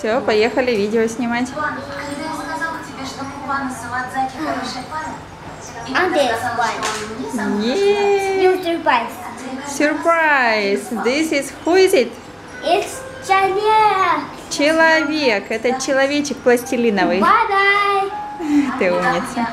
Все, поехали видео снимать. Когда я сказала тебе, что А this сказала, что он не сам surprise. This is who is it? It's человек. Человек. Это человечек пластилиновый. Bye bye. Ты умница.